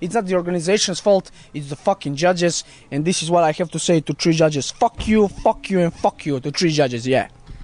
It's not the organization's fault. It's the fucking judges. And this is what I have to say to three judges. Fuck you, fuck you, and fuck you to three judges. Yeah.